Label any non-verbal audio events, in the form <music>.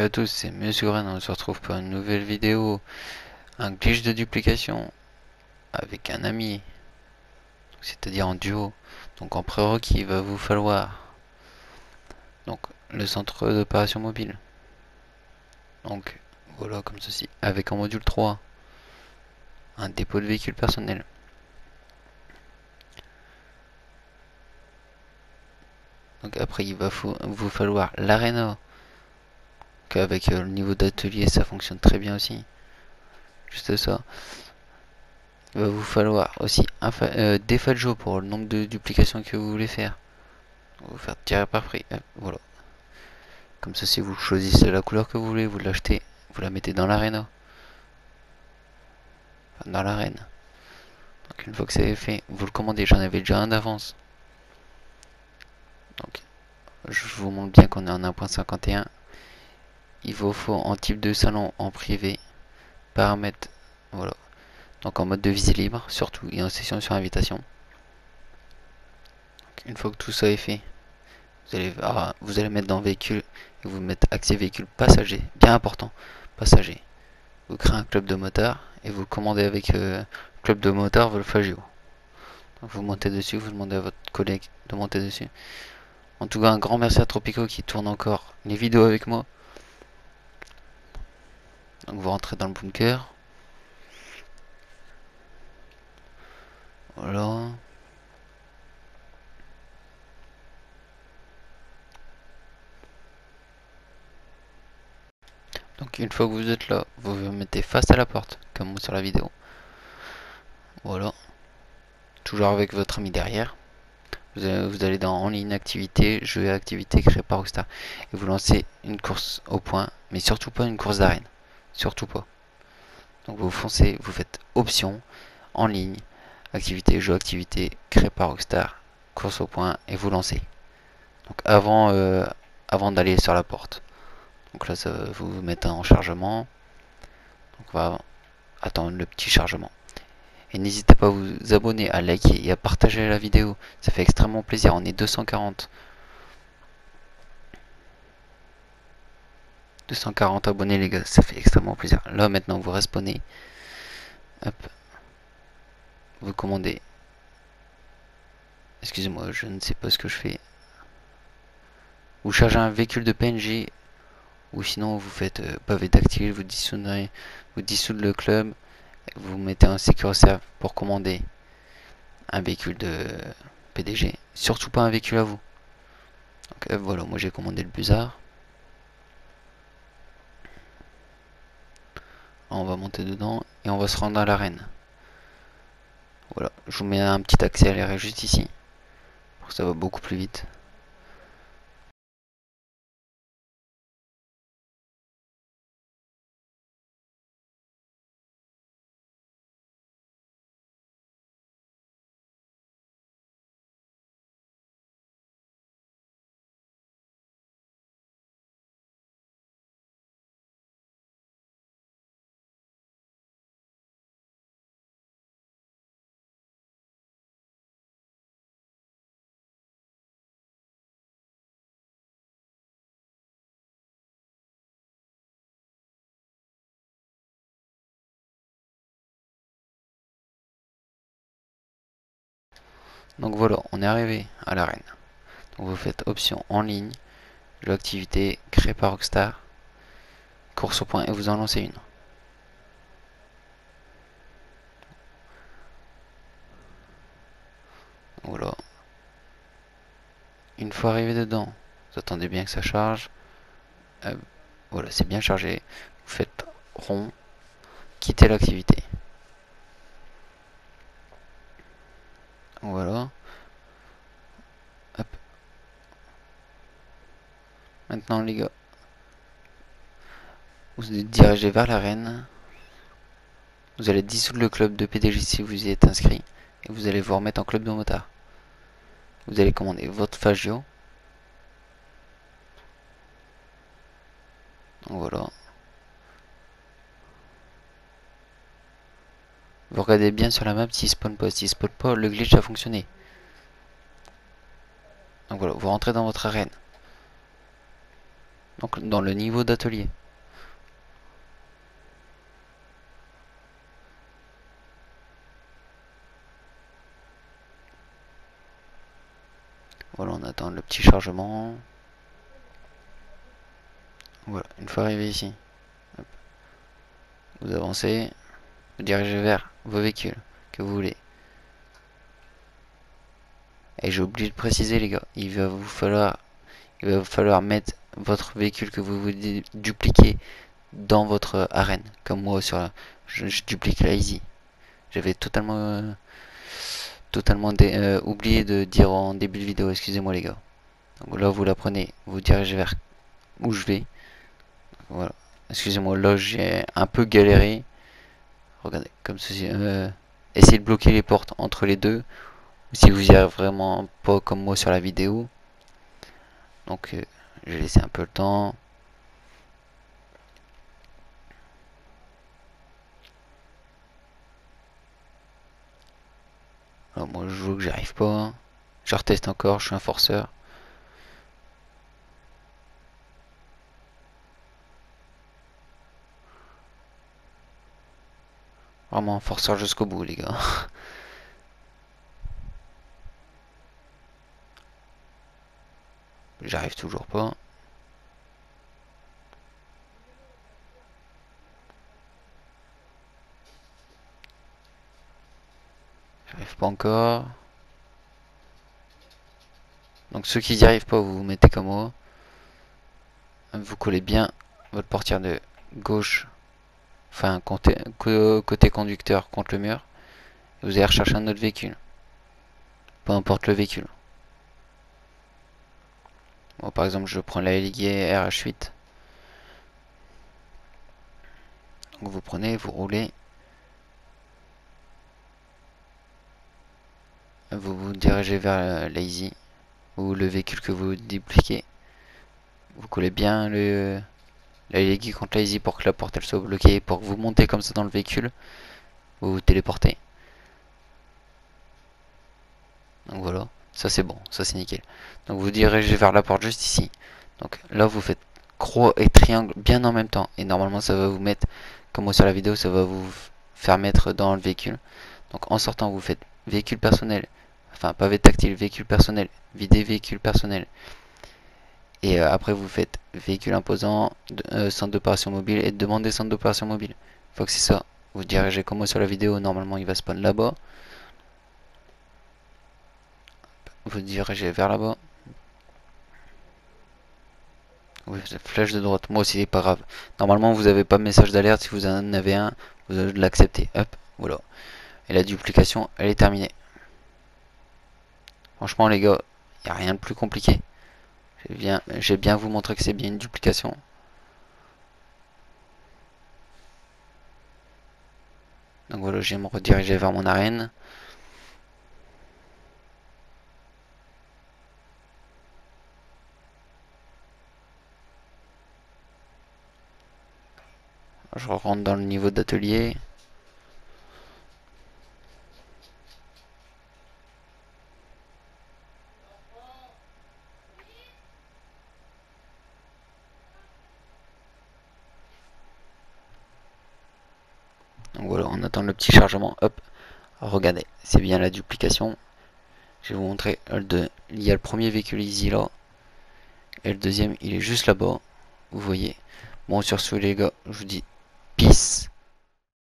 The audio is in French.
Salut à tous, c'est Monsieur Ren, on se retrouve pour une nouvelle vidéo, un glitch de duplication avec un ami, c'est-à-dire en duo. Donc en prérequis, il va vous falloir donc le centre d'opération mobile. Donc voilà comme ceci, avec en module 3 un dépôt de véhicule personnel. Donc après il va vous falloir l'aréna avec euh, le niveau d'atelier ça fonctionne très bien aussi. Juste ça. Il va vous falloir aussi un euh, des fajos pour le nombre de duplications que vous voulez faire. vous faire tirer par prix. voilà. Comme ça, si vous choisissez la couleur que vous voulez, vous l'achetez, vous la mettez dans l'arena. dans l'arène. Donc une fois que c'est fait, vous le commandez. J'en avais déjà un d'avance. Donc je vous montre bien qu'on est en 1.51 il vous faut en type de salon en privé, paramètres, voilà. Donc en mode de visée libre, surtout, et en session sur invitation. une fois que tout ça est fait, vous allez, ah, mettre dans véhicule, et vous mettez accès véhicule passager, bien important, passager. Vous créez un club de motard, et vous commandez avec euh, club de motard Volfagio. vous montez dessus, vous demandez à votre collègue de monter dessus. En tout cas, un grand merci à Tropico qui tourne encore les vidéos avec moi. Donc vous rentrez dans le bunker. Voilà. Donc une fois que vous êtes là, vous vous mettez face à la porte, comme sur la vidéo. Voilà. Toujours avec votre ami derrière. Vous allez, dans en ligne activité, jeu activité créé par Rockstar. Et vous lancez une course au point, mais surtout pas une course d'arène. Surtout pas. Donc vous foncez, vous faites option, en ligne, activité, jeu, activité, créé par Rockstar, course au point et vous lancez. Donc avant, euh, avant d'aller sur la porte. Donc là, vous vous mettez en chargement. On va attendre le petit chargement. Et n'hésitez pas à vous abonner, à liker et à partager la vidéo. Ça fait extrêmement plaisir. On est 240. 240 abonnés les gars, ça fait extrêmement plaisir. Là maintenant vous respawnez. Hop. Vous commandez. Excusez-moi, je ne sais pas ce que je fais. Vous chargez un véhicule de PNG ou sinon vous faites euh, pavé tactile, vous dissoudrez, vous dissoudre le club, vous mettez un sécuritaire pour commander un véhicule de PDG. Surtout pas un véhicule à vous. Donc euh, voilà, moi j'ai commandé le Buzard. On va monter dedans et on va se rendre à l'arène. Voilà, je vous mets un petit accéléré juste ici, pour que ça va beaucoup plus vite. Donc voilà, on est arrivé à l'arène. Donc vous faites option en ligne, l'activité créée par Rockstar, course au point et vous en lancez une. Voilà. Une fois arrivé dedans, vous attendez bien que ça charge. Euh, voilà, c'est bien chargé. Vous faites rond, quittez l'activité. Voilà. Maintenant les gars. Vous êtes dirigé vers l'arène. Vous allez dissoudre le club de PDG si vous y êtes inscrit. Et vous allez vous remettre en club de motard. Vous allez commander votre Fagio. Voilà. Vous regardez bien sur la map s'il spawn pas. S'il spawn pas, le glitch a fonctionné. Donc voilà, vous rentrez dans votre arène. Donc dans le niveau d'atelier. Voilà, on attend le petit chargement. Voilà, une fois arrivé ici, vous avancez, vous dirigez vers vos véhicules que vous voulez. Et j'ai oublié de préciser les gars, il va vous falloir il va falloir mettre votre véhicule que vous voulez dupliquer dans votre arène. Comme moi sur la, je, duplique la Easy. J'avais totalement euh, totalement euh, oublié de dire en début de vidéo, excusez-moi les gars. Donc là vous la prenez, vous dirigez vers où je vais. Voilà. Excusez-moi, là j'ai un peu galéré. Regardez, comme ceci. Euh, essayez de bloquer les portes entre les deux. Si vous y arrivez vraiment pas comme moi sur la vidéo. Donc j'ai laissé un peu le temps. Moi je joue que j'arrive pas. Je reteste encore, je suis un forceur. Vraiment forceur jusqu'au bout, les gars. <laughs> J'arrive toujours pas. J'arrive pas encore. Donc ceux qui n'y arrivent pas, vous vous mettez comme moi. Vous collez bien votre portière de gauche enfin côté, côté conducteur contre le mur, vous allez rechercher un autre véhicule. Peu importe le véhicule. Par exemple, je prends la Ligue RH8. Donc vous prenez, vous roulez. Vous vous dirigez vers Lazy ou le véhicule que vous dupliquez. Vous collez bien le, la Legi contre la Easy pour que la porte elle soit bloquée, pour que vous montez comme ça dans le véhicule, vous vous téléportez. Donc voilà, ça c'est bon, ça c'est nickel. Donc vous dirigez vers la porte juste ici. Donc là vous faites croix et triangle bien en même temps. Et normalement ça va vous mettre, comme moi sur la vidéo, ça va vous faire mettre dans le véhicule. Donc en sortant vous faites véhicule personnel, enfin pavé tactile, véhicule personnel, vider véhicule personnel, et euh, après, vous faites véhicule imposant, euh, centre d'opération mobile et demander centre d'opération mobile. Fois que c'est ça, vous dirigez comme moi sur la vidéo, normalement il va spawn là-bas. Vous dirigez vers là-bas. Oui, flèche de droite. Moi aussi, c'est pas grave. Normalement, vous n'avez pas de message d'alerte. Si vous en avez un, vous allez l'accepter. Hop, voilà. Et la duplication, elle est terminée. Franchement, les gars, il n'y a rien de plus compliqué. J'ai bien, bien vous montrer que c'est bien une duplication. Donc voilà, je vais me rediriger vers mon arène. Je rentre dans le niveau d'atelier. Donc voilà, on attend le petit chargement. Hop, regardez, c'est bien la duplication. Je vais vous montrer. Il y a le premier véhicule easy là. Et le deuxième, il est juste là-bas. Vous voyez. Bon, sur ce, les gars, je vous dis peace.